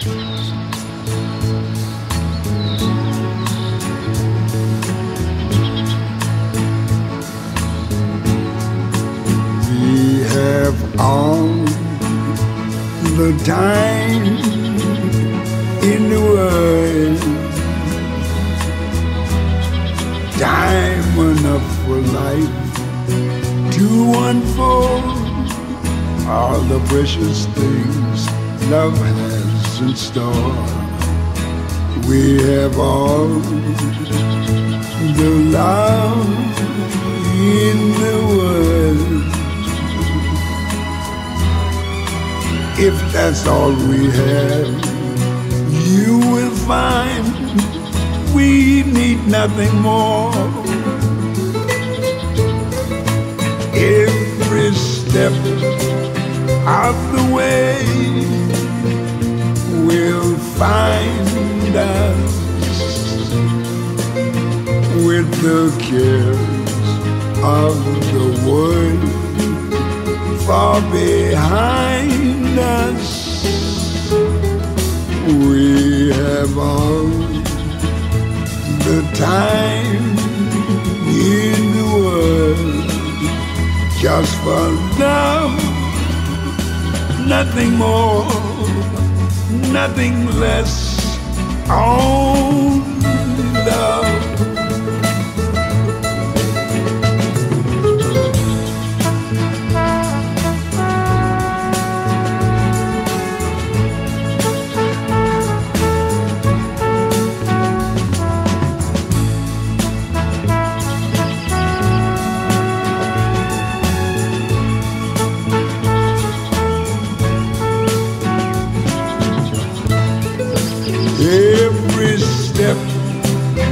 We have all the time in the world. Time enough for life to unfold all the precious things love has in store. We have all the love in the world. If that's all we have, you will find we need nothing more. Every step of the way will find us with the cares of the world far behind us. We have all the time in the world just for love, nothing more, nothing less, only love.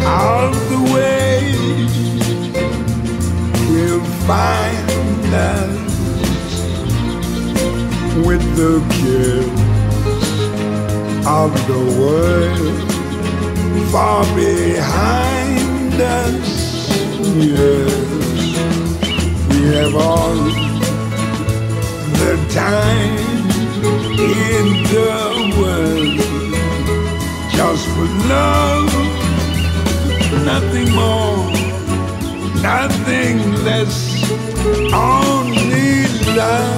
Of the way will find us with the kiss of the world far behind us. Yes, we have all the time in the world just for love, nothing more, nothing less, only love.